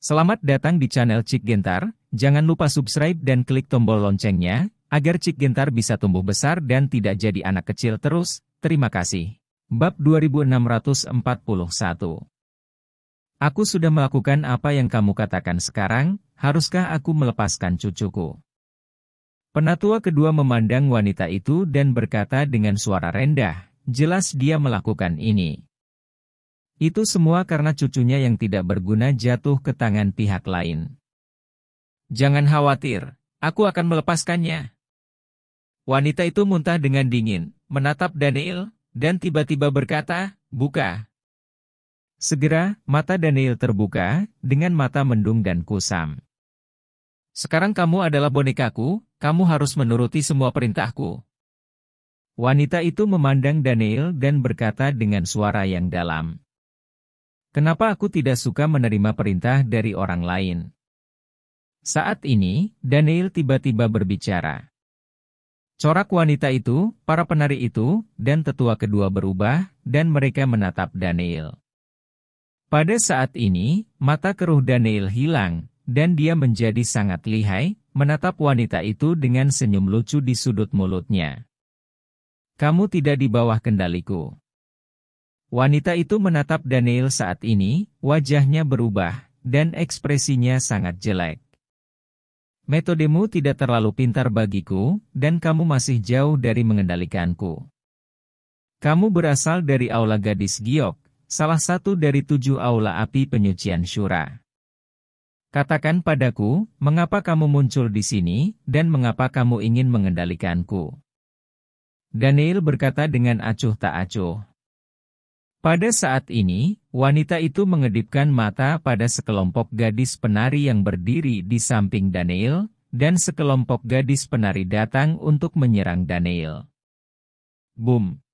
Selamat datang di channel Cik Gentar, jangan lupa subscribe dan klik tombol loncengnya, agar Cik Gentar bisa tumbuh besar dan tidak jadi anak kecil terus, terima kasih. Bab 2641 Aku sudah melakukan apa yang kamu katakan sekarang, haruskah aku melepaskan cucuku? Penatua kedua memandang wanita itu dan berkata dengan suara rendah, jelas dia melakukan ini. Itu semua karena cucunya yang tidak berguna jatuh ke tangan pihak lain. Jangan khawatir, aku akan melepaskannya. Wanita itu muntah dengan dingin, menatap Daniel, dan tiba-tiba berkata, buka. Segera, mata Daniel terbuka, dengan mata mendung dan kusam. Sekarang kamu adalah bonekaku, kamu harus menuruti semua perintahku. Wanita itu memandang Daniel dan berkata dengan suara yang dalam. Kenapa aku tidak suka menerima perintah dari orang lain? Saat ini, Daniel tiba-tiba berbicara. Corak wanita itu, para penari itu, dan tetua kedua berubah, dan mereka menatap Daniel. Pada saat ini, mata keruh Daniel hilang, dan dia menjadi sangat lihai, menatap wanita itu dengan senyum lucu di sudut mulutnya. Kamu tidak di bawah kendaliku. Wanita itu menatap Daniel saat ini, wajahnya berubah, dan ekspresinya sangat jelek. Metodemu tidak terlalu pintar bagiku, dan kamu masih jauh dari mengendalikanku. Kamu berasal dari Aula Gadis Giok, salah satu dari tujuh aula api penyucian Syura. Katakan padaku, mengapa kamu muncul di sini, dan mengapa kamu ingin mengendalikanku? Daniel berkata dengan acuh tak acuh. Pada saat ini, wanita itu mengedipkan mata pada sekelompok gadis penari yang berdiri di samping Daniel, dan sekelompok gadis penari datang untuk menyerang Daniel. Boom!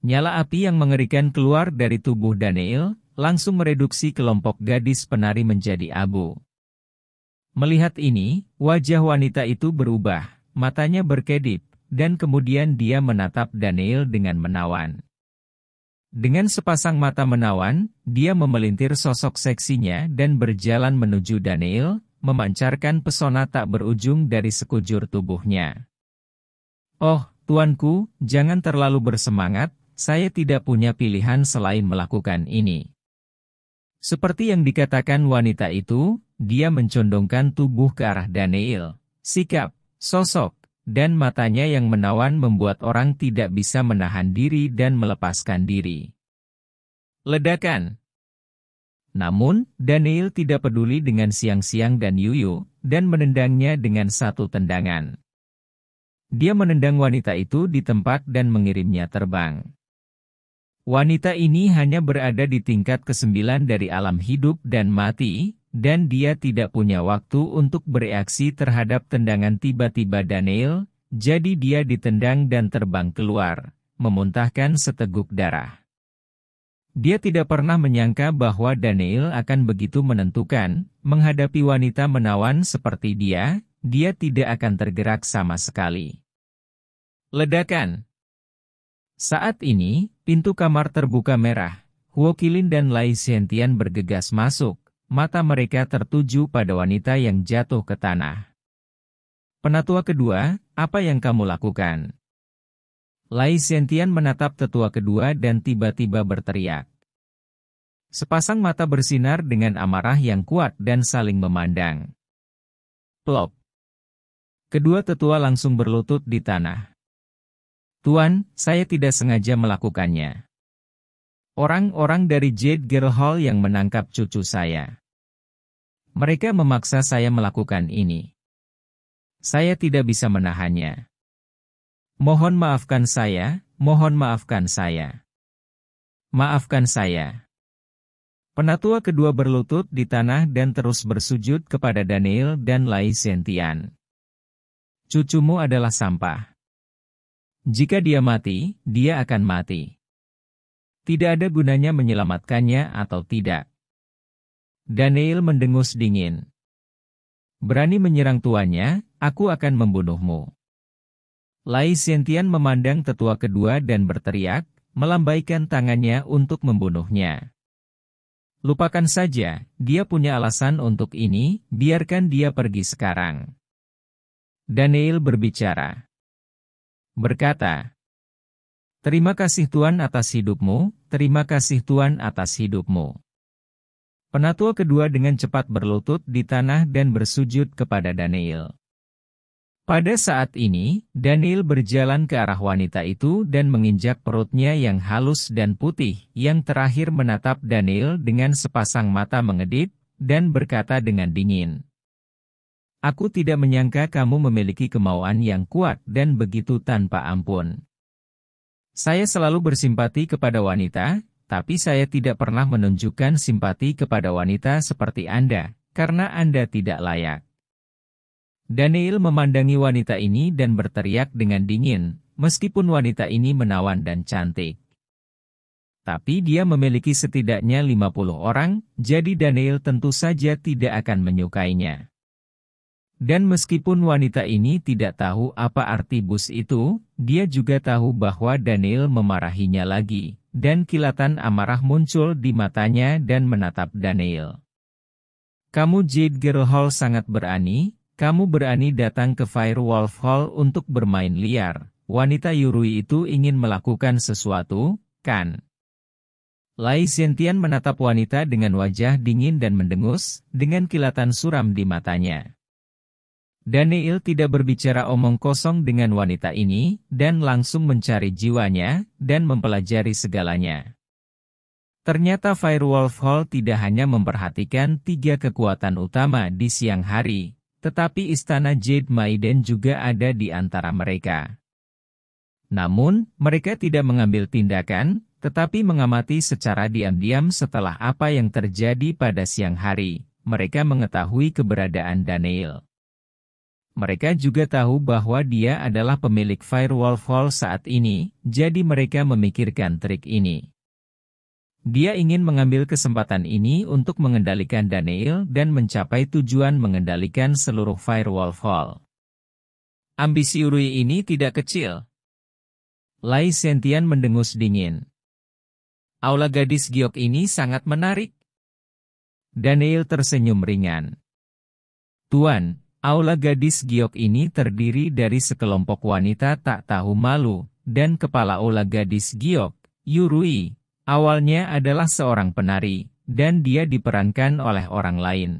Nyala api yang mengerikan keluar dari tubuh Daniel, langsung mereduksi kelompok gadis penari menjadi abu. Melihat ini, wajah wanita itu berubah, matanya berkedip, dan kemudian dia menatap Daniel dengan menawan. Dengan sepasang mata menawan, dia memelintir sosok seksinya dan berjalan menuju Daniel, memancarkan pesona tak berujung dari sekujur tubuhnya. Oh, tuanku, jangan terlalu bersemangat, saya tidak punya pilihan selain melakukan ini. Seperti yang dikatakan wanita itu, dia mencondongkan tubuh ke arah Daniel. Sikap, sosok, dan matanya yang menawan membuat orang tidak bisa menahan diri dan melepaskan diri. Ledakan Namun, Daniel tidak peduli dengan siang-siang dan Yuyu, dan menendangnya dengan satu tendangan. Dia menendang wanita itu di tempat dan mengirimnya terbang. Wanita ini hanya berada di tingkat kesembilan dari alam hidup dan mati, dan dia tidak punya waktu untuk bereaksi terhadap tendangan tiba-tiba Daniel, jadi dia ditendang dan terbang keluar, memuntahkan seteguk darah. Dia tidak pernah menyangka bahwa Daniel akan begitu menentukan, menghadapi wanita menawan seperti dia, dia tidak akan tergerak sama sekali. Ledakan Saat ini, pintu kamar terbuka merah, Huokilin dan Lai Sentian bergegas masuk, mata mereka tertuju pada wanita yang jatuh ke tanah. Penatua kedua, apa yang kamu lakukan? Lai Sentian menatap tetua kedua dan tiba-tiba berteriak. Sepasang mata bersinar dengan amarah yang kuat dan saling memandang. Plop. Kedua tetua langsung berlutut di tanah. Tuan, saya tidak sengaja melakukannya. Orang-orang dari Jade Girl Hall yang menangkap cucu saya. Mereka memaksa saya melakukan ini. Saya tidak bisa menahannya. Mohon maafkan saya, mohon maafkan saya. Maafkan saya. Penatua kedua berlutut di tanah dan terus bersujud kepada Daniel dan Lai Sentian. Cucumu adalah sampah. Jika dia mati, dia akan mati. Tidak ada gunanya menyelamatkannya atau tidak. Daniel mendengus dingin. Berani menyerang tuannya, aku akan membunuhmu. Lai Sentian memandang tetua kedua dan berteriak, melambaikan tangannya untuk membunuhnya. Lupakan saja, dia punya alasan untuk ini, biarkan dia pergi sekarang. Daniel berbicara. Berkata, Terima kasih Tuhan atas hidupmu, terima kasih Tuhan atas hidupmu. Penatua kedua dengan cepat berlutut di tanah dan bersujud kepada Daniel. Pada saat ini, Daniel berjalan ke arah wanita itu dan menginjak perutnya yang halus dan putih, yang terakhir menatap Daniel dengan sepasang mata mengedip, dan berkata dengan dingin. Aku tidak menyangka kamu memiliki kemauan yang kuat dan begitu tanpa ampun. Saya selalu bersimpati kepada wanita, tapi saya tidak pernah menunjukkan simpati kepada wanita seperti Anda, karena Anda tidak layak. Daniel memandangi wanita ini dan berteriak dengan dingin, meskipun wanita ini menawan dan cantik. Tapi dia memiliki setidaknya 50 orang, jadi Daniel tentu saja tidak akan menyukainya. Dan meskipun wanita ini tidak tahu apa arti bus itu, dia juga tahu bahwa Daniel memarahinya lagi, dan kilatan amarah muncul di matanya dan menatap Daniel. Kamu Jade Girl Hall sangat berani, kamu berani datang ke Firewolf Hall untuk bermain liar. Wanita Yurui itu ingin melakukan sesuatu, kan? Lai Xiantian menatap wanita dengan wajah dingin dan mendengus, dengan kilatan suram di matanya. Daniel tidak berbicara omong kosong dengan wanita ini, dan langsung mencari jiwanya, dan mempelajari segalanya. Ternyata Firewolf Hall tidak hanya memperhatikan tiga kekuatan utama di siang hari, tetapi istana Jade Maiden juga ada di antara mereka. Namun, mereka tidak mengambil tindakan, tetapi mengamati secara diam-diam setelah apa yang terjadi pada siang hari. Mereka mengetahui keberadaan Daniel. Mereka juga tahu bahwa dia adalah pemilik Firewall Fall saat ini, jadi mereka memikirkan trik ini. Dia ingin mengambil kesempatan ini untuk mengendalikan Daniel dan mencapai tujuan mengendalikan seluruh firewall fall. Ambisi Urui ini tidak kecil. Lai Sentian mendengus dingin. Aula gadis giok ini sangat menarik. Daniel tersenyum ringan. Tuan, aula gadis giok ini terdiri dari sekelompok wanita tak tahu malu, dan kepala aula gadis giok, Yurui, Awalnya adalah seorang penari, dan dia diperankan oleh orang lain.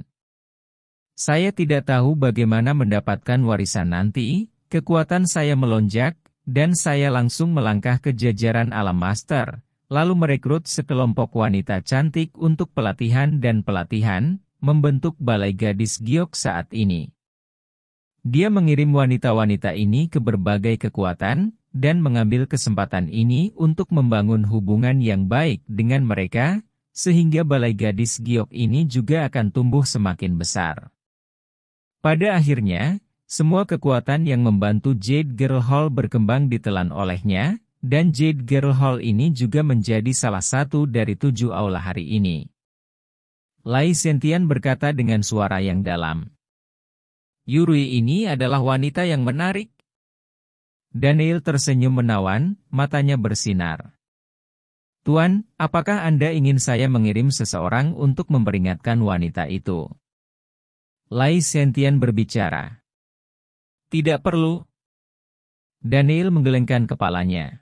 Saya tidak tahu bagaimana mendapatkan warisan nanti, kekuatan saya melonjak, dan saya langsung melangkah ke jajaran alam master, lalu merekrut sekelompok wanita cantik untuk pelatihan dan pelatihan, membentuk balai gadis giok saat ini. Dia mengirim wanita-wanita ini ke berbagai kekuatan, dan mengambil kesempatan ini untuk membangun hubungan yang baik dengan mereka, sehingga balai gadis giok ini juga akan tumbuh semakin besar. Pada akhirnya, semua kekuatan yang membantu Jade Girl Hall berkembang ditelan olehnya, dan Jade Girl Hall ini juga menjadi salah satu dari tujuh aula hari ini. Lai Sentian berkata dengan suara yang dalam. Yurui ini adalah wanita yang menarik, Daniel tersenyum menawan, matanya bersinar. Tuan, apakah Anda ingin saya mengirim seseorang untuk memperingatkan wanita itu? Lai Sentian berbicara. Tidak perlu. Daniel menggelengkan kepalanya.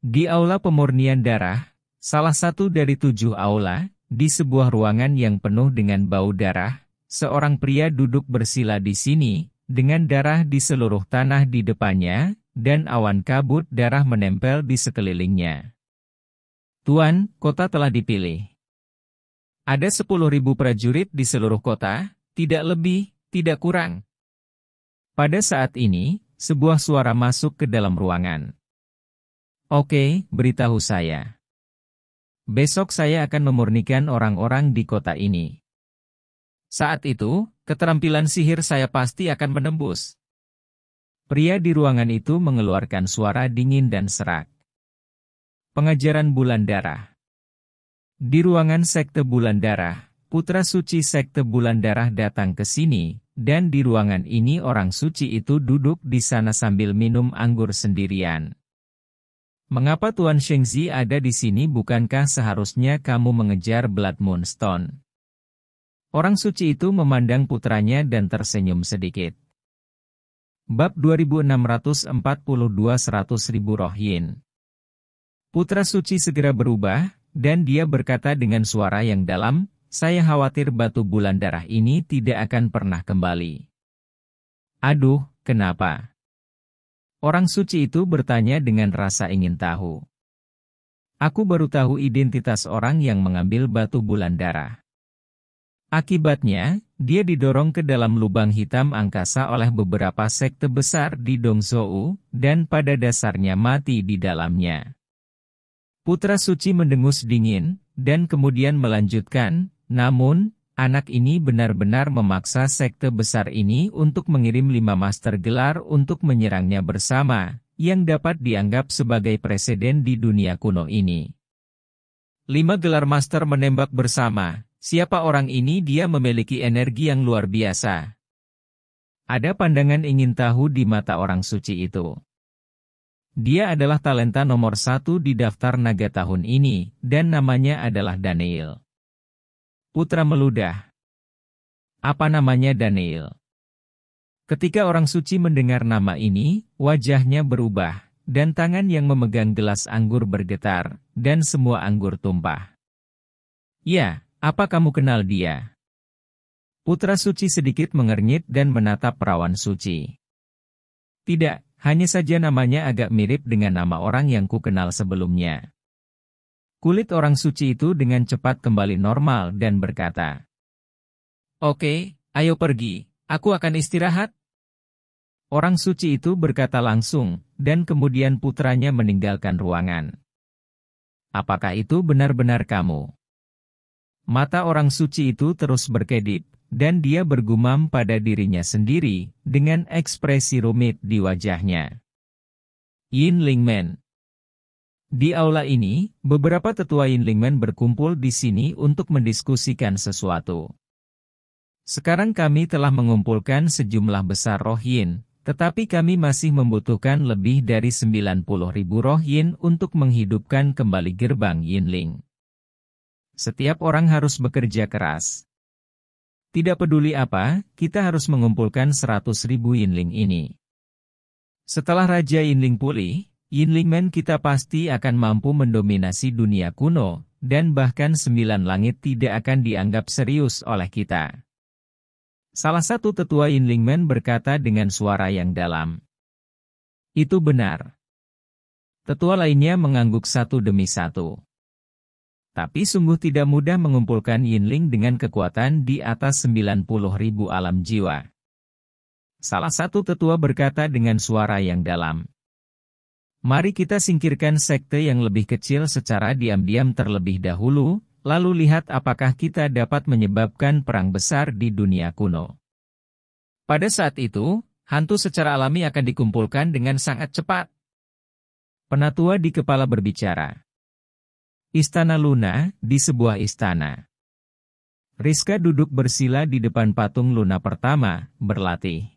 Di aula pemurnian darah, salah satu dari tujuh aula, di sebuah ruangan yang penuh dengan bau darah, seorang pria duduk bersila di sini, dengan darah di seluruh tanah di depannya, dan awan kabut darah menempel di sekelilingnya. Tuan, kota telah dipilih. Ada sepuluh ribu prajurit di seluruh kota, tidak lebih, tidak kurang. Pada saat ini, sebuah suara masuk ke dalam ruangan. Oke, beritahu saya. Besok saya akan memurnikan orang-orang di kota ini. Saat itu, keterampilan sihir saya pasti akan menembus. Pria di ruangan itu mengeluarkan suara dingin dan serak. Pengajaran bulan darah Di ruangan sekte bulan darah, putra suci sekte bulan darah datang ke sini, dan di ruangan ini orang suci itu duduk di sana sambil minum anggur sendirian. Mengapa Tuan Shengzi ada di sini bukankah seharusnya kamu mengejar Blood Moonstone? Orang suci itu memandang putranya dan tersenyum sedikit. Bab 2642 100 ribu rohin. Putra suci segera berubah, dan dia berkata dengan suara yang dalam, saya khawatir batu bulan darah ini tidak akan pernah kembali. Aduh, kenapa? Orang suci itu bertanya dengan rasa ingin tahu. Aku baru tahu identitas orang yang mengambil batu bulan darah. Akibatnya, dia didorong ke dalam lubang hitam angkasa oleh beberapa sekte besar di Dongzhou, dan pada dasarnya mati di dalamnya. Putra suci mendengus dingin, dan kemudian melanjutkan, namun, anak ini benar-benar memaksa sekte besar ini untuk mengirim lima master gelar untuk menyerangnya bersama, yang dapat dianggap sebagai presiden di dunia kuno ini. Lima gelar master menembak bersama, siapa orang ini dia memiliki energi yang luar biasa. Ada pandangan ingin tahu di mata orang suci itu. Dia adalah talenta nomor satu di daftar naga tahun ini, dan namanya adalah Daniel. Putra meludah. Apa namanya Daniel? Ketika orang suci mendengar nama ini, wajahnya berubah, dan tangan yang memegang gelas anggur bergetar, dan semua anggur tumpah. Ya, apa kamu kenal dia? Putra suci sedikit mengernyit dan menatap perawan suci. Tidak, hanya saja namanya agak mirip dengan nama orang yang ku kenal sebelumnya. Kulit orang suci itu dengan cepat kembali normal dan berkata, Oke, ayo pergi, aku akan istirahat. Orang suci itu berkata langsung, dan kemudian putranya meninggalkan ruangan. Apakah itu benar-benar kamu? Mata orang suci itu terus berkedip, dan dia bergumam pada dirinya sendiri, dengan ekspresi rumit di wajahnya. Yin Lingmen, di aula ini, beberapa tetua Yinlingmen berkumpul di sini untuk mendiskusikan sesuatu. Sekarang kami telah mengumpulkan sejumlah besar roh yin, tetapi kami masih membutuhkan lebih dari 90 ribu roh yin untuk menghidupkan kembali gerbang Yinling. Setiap orang harus bekerja keras. Tidak peduli apa, kita harus mengumpulkan 100 ribu Yinling ini. Setelah Raja Yinling pulih, Yinlingmen kita pasti akan mampu mendominasi dunia kuno, dan bahkan sembilan langit tidak akan dianggap serius oleh kita. Salah satu tetua Yinlingmen berkata dengan suara yang dalam. Itu benar. Tetua lainnya mengangguk satu demi satu. Tapi sungguh tidak mudah mengumpulkan Yinling dengan kekuatan di atas 90 ribu alam jiwa. Salah satu tetua berkata dengan suara yang dalam. Mari kita singkirkan sekte yang lebih kecil secara diam-diam terlebih dahulu, lalu lihat apakah kita dapat menyebabkan perang besar di dunia kuno. Pada saat itu, hantu secara alami akan dikumpulkan dengan sangat cepat. Penatua di kepala berbicara. Istana Luna, di sebuah istana. Rizka duduk bersila di depan patung Luna pertama, berlatih.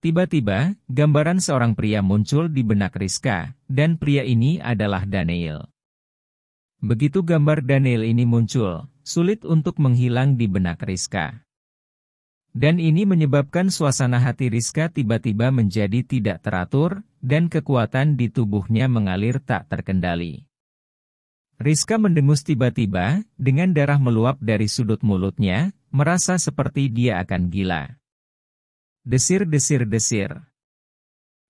Tiba-tiba, gambaran seorang pria muncul di benak Rizka, dan pria ini adalah Daniel. Begitu gambar Daniel ini muncul, sulit untuk menghilang di benak Rizka. Dan ini menyebabkan suasana hati Rizka tiba-tiba menjadi tidak teratur, dan kekuatan di tubuhnya mengalir tak terkendali. Rizka mendengus tiba-tiba, dengan darah meluap dari sudut mulutnya, merasa seperti dia akan gila. Desir-desir-desir.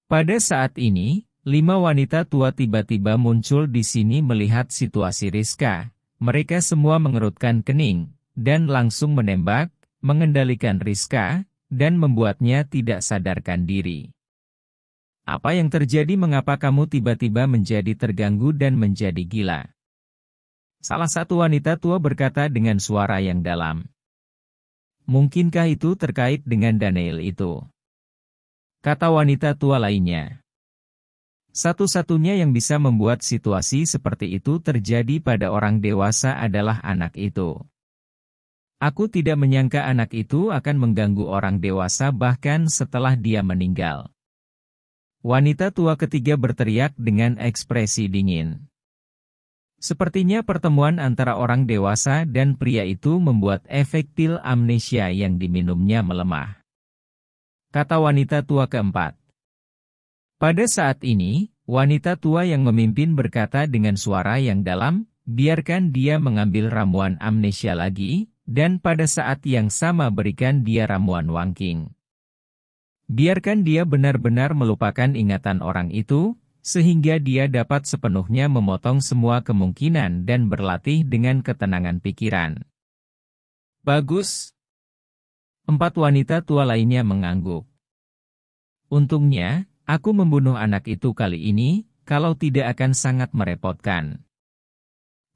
Pada saat ini, lima wanita tua tiba-tiba muncul di sini melihat situasi Rizka. Mereka semua mengerutkan kening, dan langsung menembak, mengendalikan Rizka, dan membuatnya tidak sadarkan diri. Apa yang terjadi mengapa kamu tiba-tiba menjadi terganggu dan menjadi gila? Salah satu wanita tua berkata dengan suara yang dalam. Mungkinkah itu terkait dengan Daniel itu? Kata wanita tua lainnya. Satu-satunya yang bisa membuat situasi seperti itu terjadi pada orang dewasa adalah anak itu. Aku tidak menyangka anak itu akan mengganggu orang dewasa bahkan setelah dia meninggal. Wanita tua ketiga berteriak dengan ekspresi dingin. Sepertinya pertemuan antara orang dewasa dan pria itu membuat efek pil amnesia yang diminumnya melemah. Kata wanita tua keempat. Pada saat ini, wanita tua yang memimpin berkata dengan suara yang dalam, biarkan dia mengambil ramuan amnesia lagi, dan pada saat yang sama berikan dia ramuan wangking. Biarkan dia benar-benar melupakan ingatan orang itu, sehingga dia dapat sepenuhnya memotong semua kemungkinan dan berlatih dengan ketenangan pikiran. Bagus. Empat wanita tua lainnya mengangguk. Untungnya, aku membunuh anak itu kali ini, kalau tidak akan sangat merepotkan.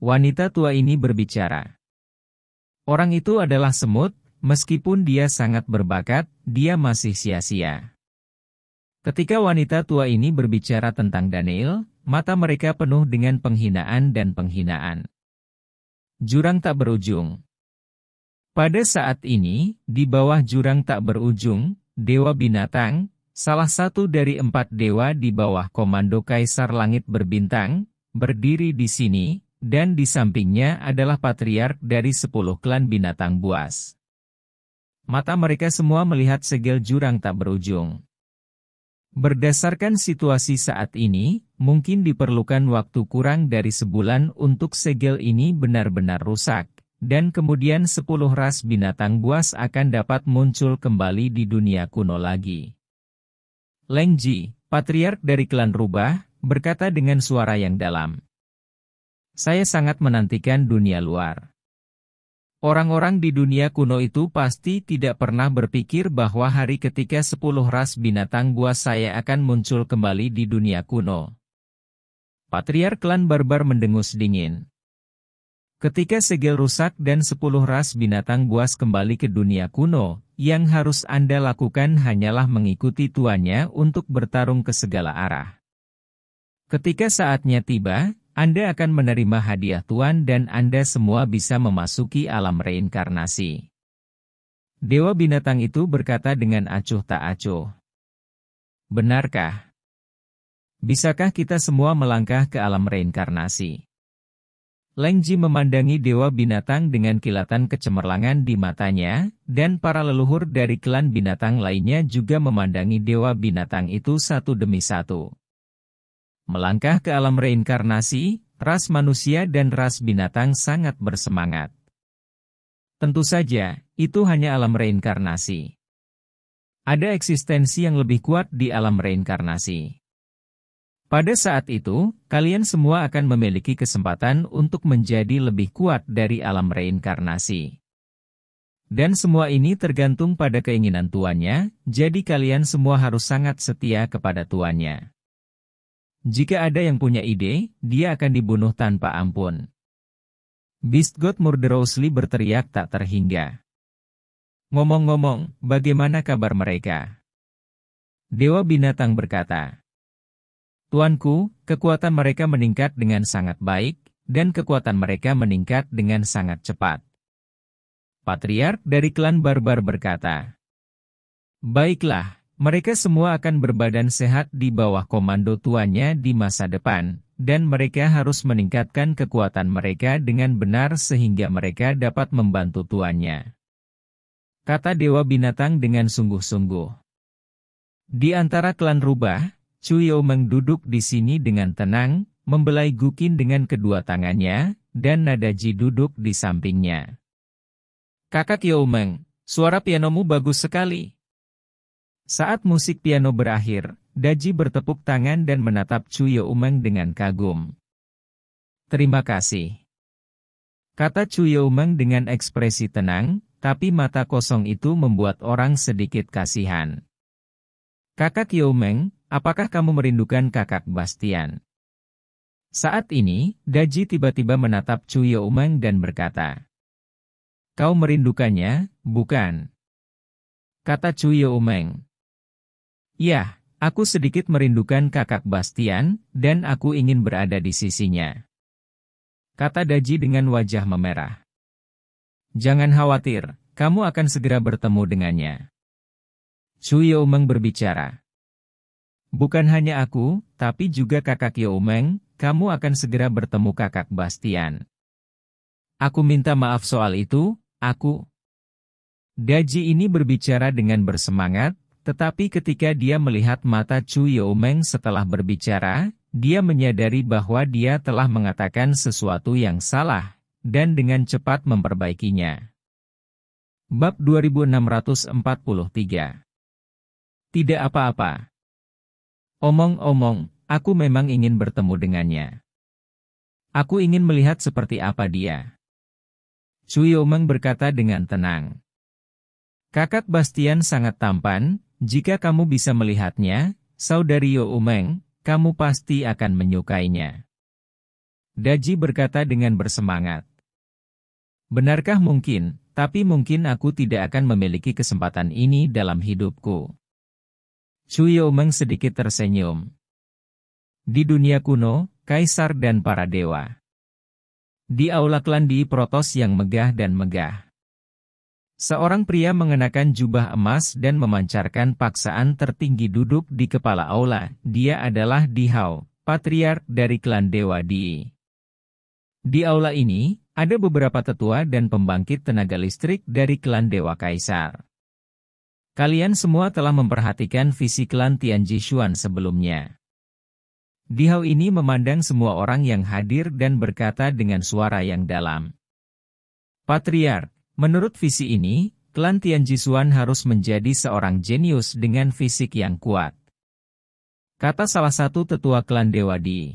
Wanita tua ini berbicara. Orang itu adalah semut, Meskipun dia sangat berbakat, dia masih sia-sia. Ketika wanita tua ini berbicara tentang Daniel, mata mereka penuh dengan penghinaan dan penghinaan. Jurang tak berujung. Pada saat ini, di bawah jurang tak berujung, Dewa Binatang, salah satu dari empat dewa di bawah komando Kaisar Langit Berbintang, berdiri di sini, dan di sampingnya adalah patriark dari sepuluh klan binatang buas. Mata mereka semua melihat segel jurang tak berujung. Berdasarkan situasi saat ini, mungkin diperlukan waktu kurang dari sebulan untuk segel ini benar-benar rusak, dan kemudian sepuluh ras binatang buas akan dapat muncul kembali di dunia kuno lagi. Leng Ji, patriark dari klan Rubah, berkata dengan suara yang dalam. Saya sangat menantikan dunia luar. Orang-orang di dunia kuno itu pasti tidak pernah berpikir bahwa hari ketika sepuluh ras binatang buas saya akan muncul kembali di dunia kuno. Patriar klan barbar mendengus dingin. Ketika segel rusak dan sepuluh ras binatang buas kembali ke dunia kuno, yang harus Anda lakukan hanyalah mengikuti tuannya untuk bertarung ke segala arah. Ketika saatnya tiba, anda akan menerima hadiah Tuhan dan Anda semua bisa memasuki alam reinkarnasi. Dewa binatang itu berkata dengan acuh tak acuh. Benarkah? Bisakah kita semua melangkah ke alam reinkarnasi? Lengji memandangi dewa binatang dengan kilatan kecemerlangan di matanya, dan para leluhur dari klan binatang lainnya juga memandangi dewa binatang itu satu demi satu. Melangkah ke alam reinkarnasi, ras manusia dan ras binatang sangat bersemangat. Tentu saja, itu hanya alam reinkarnasi. Ada eksistensi yang lebih kuat di alam reinkarnasi. Pada saat itu, kalian semua akan memiliki kesempatan untuk menjadi lebih kuat dari alam reinkarnasi. Dan semua ini tergantung pada keinginan tuannya, jadi kalian semua harus sangat setia kepada tuannya. Jika ada yang punya ide, dia akan dibunuh tanpa ampun. Beast God murderously berteriak tak terhingga. Ngomong-ngomong, bagaimana kabar mereka? Dewa binatang berkata, Tuanku, kekuatan mereka meningkat dengan sangat baik, dan kekuatan mereka meningkat dengan sangat cepat. Patriark dari klan barbar berkata, Baiklah, mereka semua akan berbadan sehat di bawah komando tuannya di masa depan, dan mereka harus meningkatkan kekuatan mereka dengan benar sehingga mereka dapat membantu tuannya. Kata Dewa Binatang dengan sungguh-sungguh. Di antara klan rubah, Cuyo Meng duduk di sini dengan tenang, membelai Gukin dengan kedua tangannya, dan Nadaji duduk di sampingnya. Kakak Meng, suara pianomu bagus sekali. Saat musik piano berakhir, Daji bertepuk tangan dan menatap Cuyo Umeng dengan kagum. Terima kasih. Kata Cuyo Umeng dengan ekspresi tenang, tapi mata kosong itu membuat orang sedikit kasihan. Kakak Yeomeng, apakah kamu merindukan kakak Bastian? Saat ini, Daji tiba-tiba menatap Cuyo Umeng dan berkata, Kau merindukannya, bukan? Kata Cuyo Umeng. Ya, aku sedikit merindukan kakak Bastian, dan aku ingin berada di sisinya. Kata Daji dengan wajah memerah. Jangan khawatir, kamu akan segera bertemu dengannya. Cuyo Meng berbicara. Bukan hanya aku, tapi juga kakak Youmeng, kamu akan segera bertemu kakak Bastian. Aku minta maaf soal itu, aku. Daji ini berbicara dengan bersemangat, tetapi ketika dia melihat mata Chu Youmeng setelah berbicara, dia menyadari bahwa dia telah mengatakan sesuatu yang salah, dan dengan cepat memperbaikinya. Bab 2643 Tidak apa-apa. Omong-omong, aku memang ingin bertemu dengannya. Aku ingin melihat seperti apa dia. Chu Youmeng berkata dengan tenang. Kakak Bastian sangat tampan, jika kamu bisa melihatnya, saudari Yo Umeng, kamu pasti akan menyukainya. Daji berkata dengan bersemangat. Benarkah mungkin, tapi mungkin aku tidak akan memiliki kesempatan ini dalam hidupku. Chu Meng sedikit tersenyum. Di dunia kuno, kaisar dan para dewa. Di aula Klandi Protos yang megah dan megah. Seorang pria mengenakan jubah emas dan memancarkan paksaan tertinggi duduk di kepala aula. Dia adalah Dihao, patriark dari klan Dewa Di. Di aula ini, ada beberapa tetua dan pembangkit tenaga listrik dari klan Dewa Kaisar. Kalian semua telah memperhatikan visi klan Tianji Xuan sebelumnya. Dihao ini memandang semua orang yang hadir dan berkata dengan suara yang dalam. Patriark, Menurut visi ini, klan Tianjisuan harus menjadi seorang jenius dengan fisik yang kuat. Kata salah satu tetua klan Dewa Di.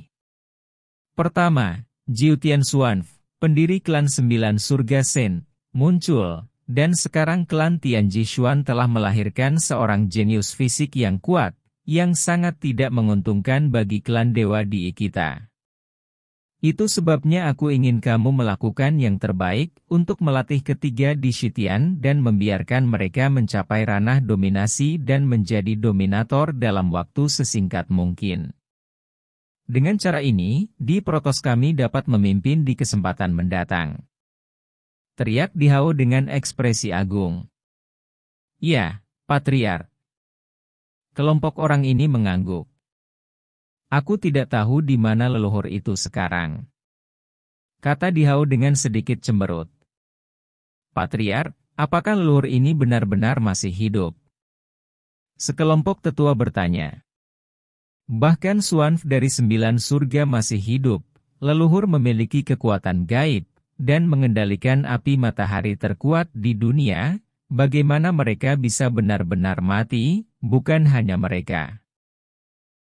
Pertama, Jiu Tianxuan, pendiri klan Sembilan Surga Sen, muncul, dan sekarang klan Tianjishuan telah melahirkan seorang jenius fisik yang kuat, yang sangat tidak menguntungkan bagi klan Dewa Di kita. Itu sebabnya aku ingin kamu melakukan yang terbaik untuk melatih ketiga di Shitian dan membiarkan mereka mencapai ranah dominasi dan menjadi dominator dalam waktu sesingkat mungkin. Dengan cara ini, di protos kami dapat memimpin di kesempatan mendatang. Teriak Dihao dengan ekspresi agung. Ya, Patriar. Kelompok orang ini mengangguk. Aku tidak tahu di mana leluhur itu sekarang. Kata Dihau dengan sedikit cemberut. Patriar, apakah leluhur ini benar-benar masih hidup? Sekelompok tetua bertanya. Bahkan Suanf dari sembilan surga masih hidup, leluhur memiliki kekuatan gaib, dan mengendalikan api matahari terkuat di dunia, bagaimana mereka bisa benar-benar mati, bukan hanya mereka.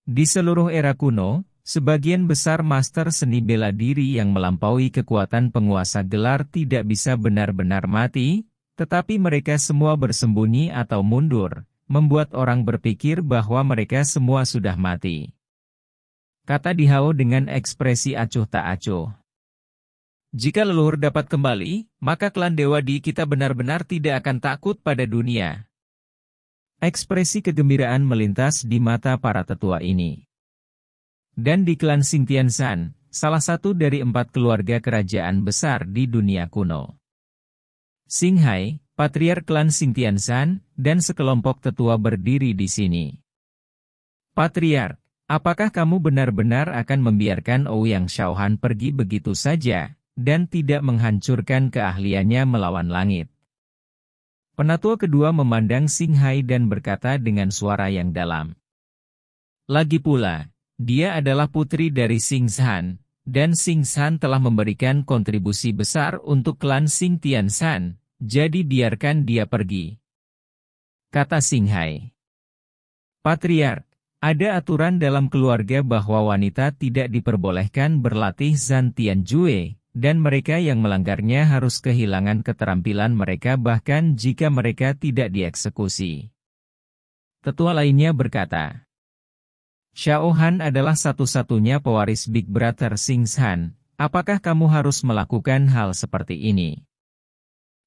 Di seluruh era kuno, sebagian besar master seni bela diri yang melampaui kekuatan penguasa gelar tidak bisa benar-benar mati, tetapi mereka semua bersembunyi atau mundur, membuat orang berpikir bahwa mereka semua sudah mati. Kata Dihao dengan ekspresi acuh tak acuh. Jika leluhur dapat kembali, maka klan Dewa Di kita benar-benar tidak akan takut pada dunia. Ekspresi kegembiraan melintas di mata para tetua ini. Dan di klan Xingtianzan, salah satu dari empat keluarga kerajaan besar di dunia kuno. Xinghai, patriar klan Xingtianzan, dan sekelompok tetua berdiri di sini. Patriar, apakah kamu benar-benar akan membiarkan Ouyang Shaohan pergi begitu saja, dan tidak menghancurkan keahliannya melawan langit? Penatua kedua memandang Singhai dan berkata dengan suara yang dalam. Lagi pula, dia adalah putri dari Singsan, dan Singsan telah memberikan kontribusi besar untuk klan Sing Tiansan, jadi biarkan dia pergi. Kata Singhai. Patriark, ada aturan dalam keluarga bahwa wanita tidak diperbolehkan berlatih Zan Tianjue, dan mereka yang melanggarnya harus kehilangan keterampilan mereka bahkan jika mereka tidak dieksekusi. Tetua lainnya berkata, Xiao Han adalah satu-satunya pewaris Big Brother Han. apakah kamu harus melakukan hal seperti ini?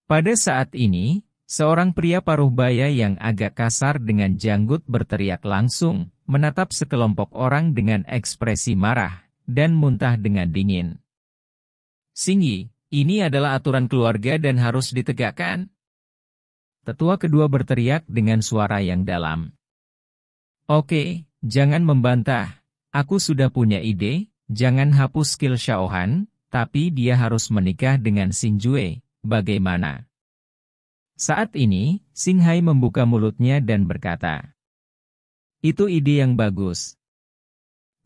Pada saat ini, seorang pria paruh baya yang agak kasar dengan janggut berteriak langsung, menatap sekelompok orang dengan ekspresi marah, dan muntah dengan dingin. Singgi, ini adalah aturan keluarga dan harus ditegakkan. Tetua kedua berteriak dengan suara yang dalam. Oke, jangan membantah. Aku sudah punya ide, jangan hapus skill Xiaohan, tapi dia harus menikah dengan Jue. bagaimana? Saat ini, Hai membuka mulutnya dan berkata, Itu ide yang bagus.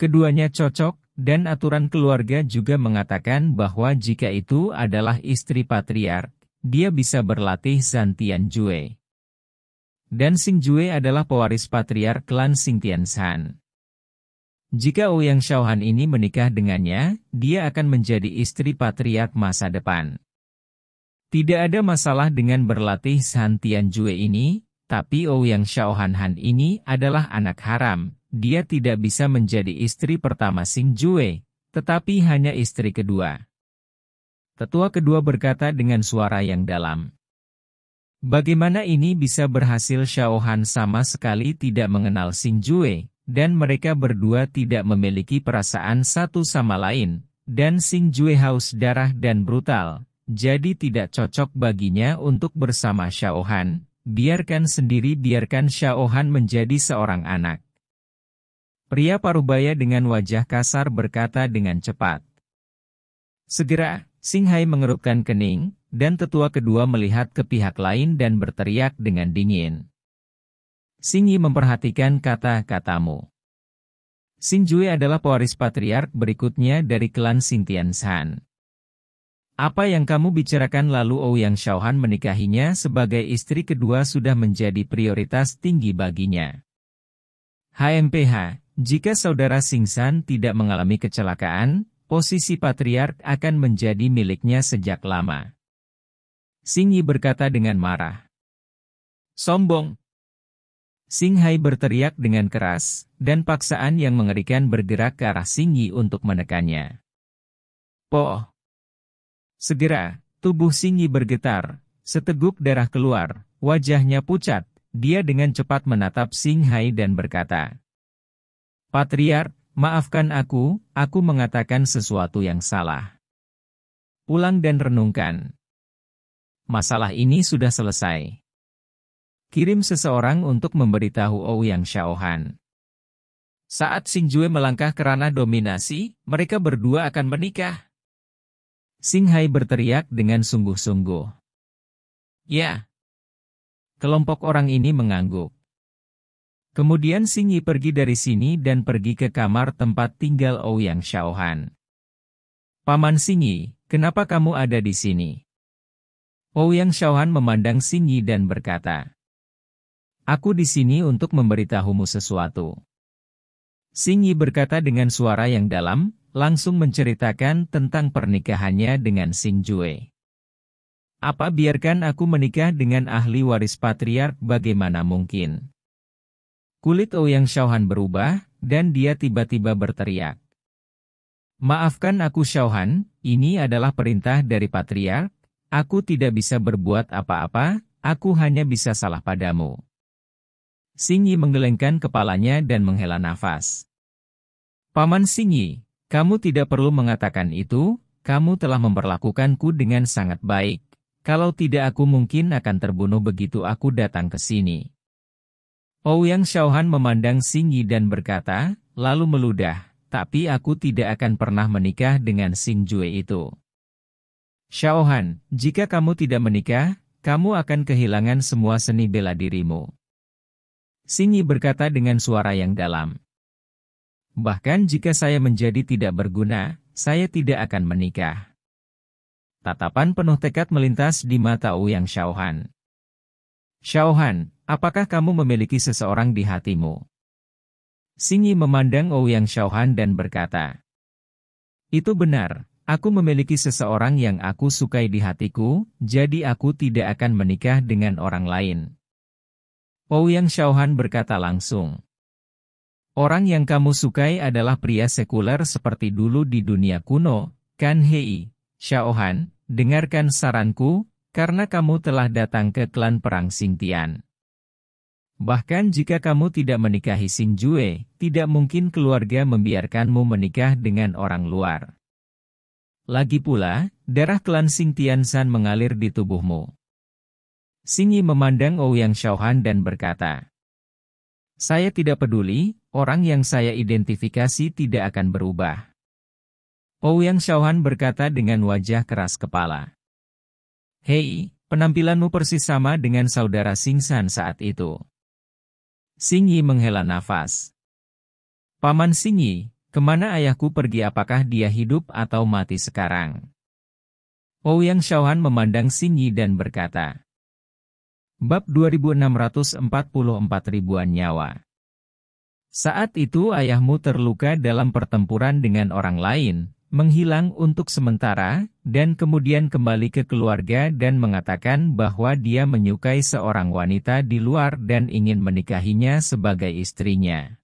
Keduanya cocok, dan aturan keluarga juga mengatakan bahwa jika itu adalah istri patriark, dia bisa berlatih Zantian Jue. Dan Xing Jue adalah pewaris patriark klan Xingtian San. Jika Ouyang Xiaohan ini menikah dengannya, dia akan menjadi istri patriark masa depan. Tidak ada masalah dengan berlatih San Jue ini, tapi Ouyang Xiaohan Han ini adalah anak haram. Dia tidak bisa menjadi istri pertama Xing Jue, tetapi hanya istri kedua. Tetua kedua berkata dengan suara yang dalam. Bagaimana ini bisa berhasil Xiaohan sama sekali tidak mengenal Xing Jue, dan mereka berdua tidak memiliki perasaan satu sama lain, dan Xing Jue haus darah dan brutal, jadi tidak cocok baginya untuk bersama Xiaohan, biarkan sendiri biarkan Xiaohan menjadi seorang anak. Pria parubaya dengan wajah kasar berkata dengan cepat. Segera, Singhai mengerutkan kening, dan tetua kedua melihat ke pihak lain dan berteriak dengan dingin. Singyi memperhatikan kata-katamu. Jue adalah pewaris patriark berikutnya dari klan Xintian San. Apa yang kamu bicarakan lalu Ouyang Xiaohan menikahinya sebagai istri kedua sudah menjadi prioritas tinggi baginya. HMPH, jika saudara Singsan tidak mengalami kecelakaan, posisi patriark akan menjadi miliknya sejak lama. Singyi berkata dengan marah. Sombong. Singhai berteriak dengan keras, dan paksaan yang mengerikan bergerak ke arah Singyi untuk menekannya. Po, Segera, tubuh Singi bergetar, seteguk darah keluar, wajahnya pucat, dia dengan cepat menatap Singhai dan berkata, Patriark, maafkan aku, aku mengatakan sesuatu yang salah. Pulang dan renungkan. Masalah ini sudah selesai. Kirim seseorang untuk memberitahu Ouyang Xiaohan. Saat Xingjue melangkah ke ranah dominasi, mereka berdua akan menikah. Singhai berteriak dengan sungguh-sungguh. Ya. Kelompok orang ini mengangguk. Kemudian Singyi pergi dari sini dan pergi ke kamar tempat tinggal Ouyang Xiaohan. Paman Singyi, kenapa kamu ada di sini? Ouyang Xiaohan memandang Singyi dan berkata, Aku di sini untuk memberitahumu sesuatu. Singyi berkata dengan suara yang dalam, langsung menceritakan tentang pernikahannya dengan Sing Jue. Apa biarkan aku menikah dengan ahli waris patriark bagaimana mungkin? Kulit Ouyang Xiaohan berubah, dan dia tiba-tiba berteriak. Maafkan aku Xiaohan, ini adalah perintah dari patriark, aku tidak bisa berbuat apa-apa, aku hanya bisa salah padamu. Yi menggelengkan kepalanya dan menghela nafas. Paman Yi, kamu tidak perlu mengatakan itu, kamu telah memperlakukanku dengan sangat baik. Kalau tidak aku mungkin akan terbunuh begitu aku datang ke sini. Ouyang Xiaohan memandang Xing Yi dan berkata, lalu meludah, tapi aku tidak akan pernah menikah dengan Xing Jue itu. Xiaohan, jika kamu tidak menikah, kamu akan kehilangan semua seni bela dirimu. Xing Yi berkata dengan suara yang dalam. Bahkan jika saya menjadi tidak berguna, saya tidak akan menikah. Tatapan penuh tekad melintas di mata Ouyang Xiaohan. Xiaohan, apakah kamu memiliki seseorang di hatimu? Xingyi memandang Ouyang Xiaohan dan berkata, Itu benar, aku memiliki seseorang yang aku sukai di hatiku, jadi aku tidak akan menikah dengan orang lain. Ouyang Xiaohan berkata langsung, Orang yang kamu sukai adalah pria sekuler seperti dulu di dunia kuno, kan hei, Xiaohan, dengarkan saranku, karena kamu telah datang ke klan perang Xingtian. Bahkan jika kamu tidak menikahi Xing Jue, tidak mungkin keluarga membiarkanmu menikah dengan orang luar. Lagi pula, darah klan Xingtian San mengalir di tubuhmu. Xingyi memandang Ouyang Xiaohan dan berkata, Saya tidak peduli, orang yang saya identifikasi tidak akan berubah. Ouyang Xiaohan berkata dengan wajah keras kepala. Hei, penampilanmu persis sama dengan saudara Singsan saat itu. Singyi menghela nafas. Paman Singyi, ke mana ayahku pergi apakah dia hidup atau mati sekarang? Ouyang Xiaohan memandang Singyi dan berkata. Bab 2644 ribuan nyawa. Saat itu ayahmu terluka dalam pertempuran dengan orang lain, menghilang untuk sementara, dan kemudian kembali ke keluarga dan mengatakan bahwa dia menyukai seorang wanita di luar dan ingin menikahinya sebagai istrinya.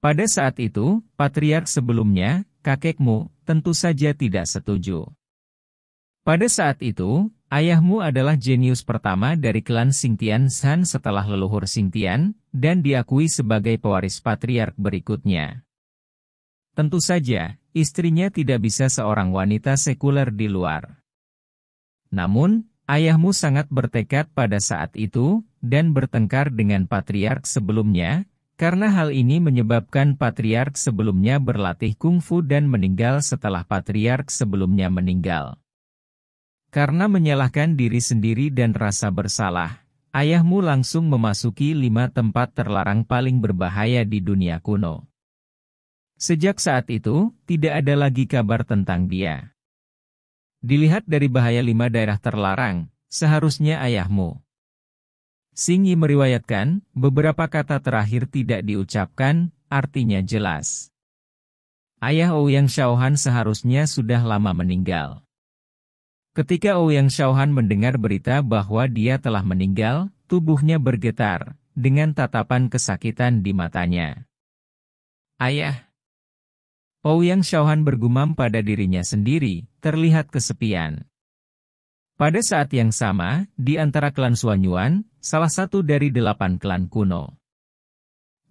Pada saat itu, patriark sebelumnya, kakekmu, tentu saja tidak setuju. Pada saat itu, Ayahmu adalah jenius pertama dari klan Xingtian San setelah leluhur Xingtian, dan diakui sebagai pewaris patriark berikutnya. Tentu saja, istrinya tidak bisa seorang wanita sekuler di luar. Namun, ayahmu sangat bertekad pada saat itu, dan bertengkar dengan patriark sebelumnya, karena hal ini menyebabkan patriark sebelumnya berlatih kungfu dan meninggal setelah patriark sebelumnya meninggal. Karena menyalahkan diri sendiri dan rasa bersalah, ayahmu langsung memasuki lima tempat terlarang paling berbahaya di dunia kuno. Sejak saat itu, tidak ada lagi kabar tentang dia. Dilihat dari bahaya lima daerah terlarang, seharusnya ayahmu. Singyi meriwayatkan, beberapa kata terakhir tidak diucapkan, artinya jelas. Ayah Ouyang Xiaohan seharusnya sudah lama meninggal. Ketika Ouyang Xiaohan mendengar berita bahwa dia telah meninggal, tubuhnya bergetar, dengan tatapan kesakitan di matanya. Ayah! Ouyang Xiaohan bergumam pada dirinya sendiri, terlihat kesepian. Pada saat yang sama, di antara klan Suanyuan, salah satu dari delapan klan kuno.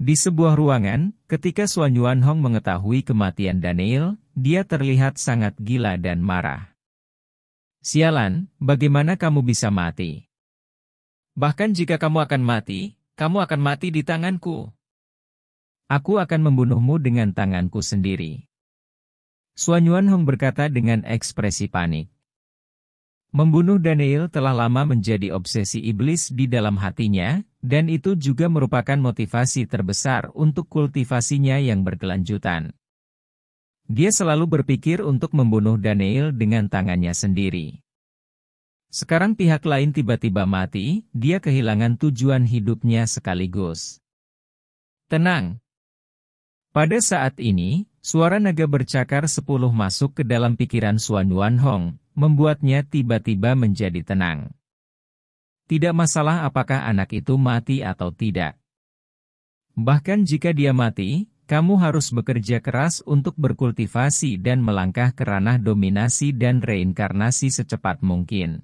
Di sebuah ruangan, ketika Suanyuan Hong mengetahui kematian Daniel, dia terlihat sangat gila dan marah. Sialan, bagaimana kamu bisa mati? Bahkan jika kamu akan mati, kamu akan mati di tanganku. Aku akan membunuhmu dengan tanganku sendiri. Suanyuan Hong berkata dengan ekspresi panik. Membunuh Daniel telah lama menjadi obsesi iblis di dalam hatinya, dan itu juga merupakan motivasi terbesar untuk kultivasinya yang berkelanjutan. Dia selalu berpikir untuk membunuh Daniel dengan tangannya sendiri. Sekarang pihak lain tiba-tiba mati, dia kehilangan tujuan hidupnya sekaligus. Tenang. Pada saat ini, suara naga bercakar sepuluh masuk ke dalam pikiran Suan Yuan Hong, membuatnya tiba-tiba menjadi tenang. Tidak masalah apakah anak itu mati atau tidak. Bahkan jika dia mati, kamu harus bekerja keras untuk berkultivasi dan melangkah ke ranah dominasi dan reinkarnasi secepat mungkin.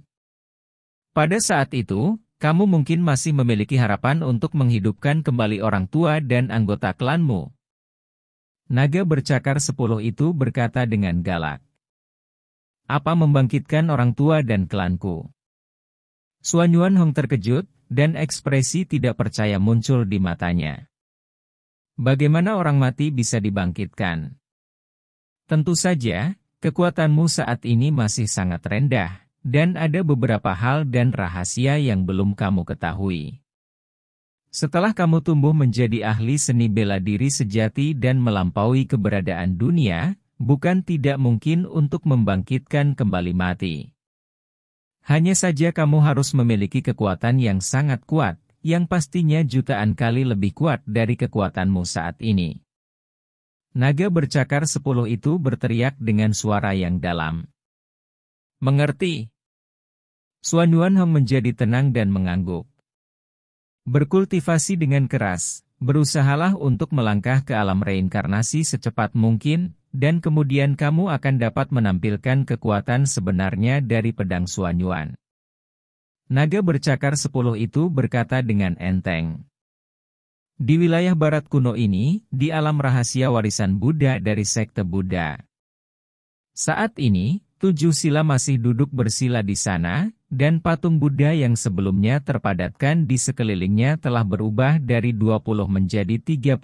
Pada saat itu, kamu mungkin masih memiliki harapan untuk menghidupkan kembali orang tua dan anggota klanmu. Naga bercakar sepuluh itu berkata dengan galak. Apa membangkitkan orang tua dan klanku? Suan Yuan Hong terkejut, dan ekspresi tidak percaya muncul di matanya. Bagaimana orang mati bisa dibangkitkan? Tentu saja, kekuatanmu saat ini masih sangat rendah, dan ada beberapa hal dan rahasia yang belum kamu ketahui. Setelah kamu tumbuh menjadi ahli seni bela diri sejati dan melampaui keberadaan dunia, bukan tidak mungkin untuk membangkitkan kembali mati. Hanya saja kamu harus memiliki kekuatan yang sangat kuat, yang pastinya jutaan kali lebih kuat dari kekuatanmu saat ini. Naga bercakar sepuluh itu berteriak dengan suara yang dalam. Mengerti? Suan Yuan Hong menjadi tenang dan mengangguk. Berkultivasi dengan keras, berusahalah untuk melangkah ke alam reinkarnasi secepat mungkin, dan kemudian kamu akan dapat menampilkan kekuatan sebenarnya dari pedang Suan Yuan. Naga bercakar sepuluh itu berkata dengan enteng. Di wilayah barat kuno ini, di alam rahasia warisan Buddha dari sekte Buddha. Saat ini, Tujuh sila masih duduk bersila di sana, dan patung Buddha yang sebelumnya terpadatkan di sekelilingnya telah berubah dari 20 menjadi 35.